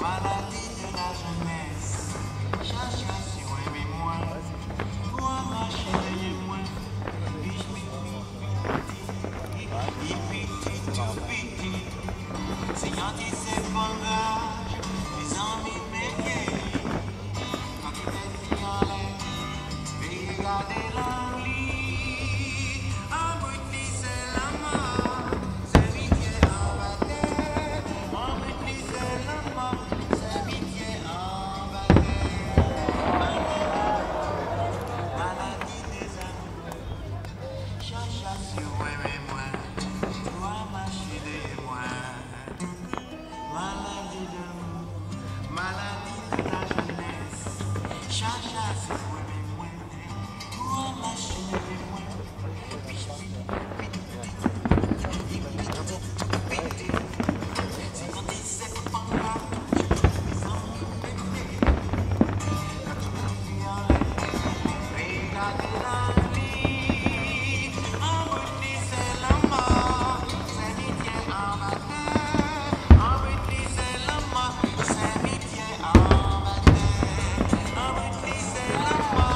Para Thank Wow.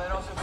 but also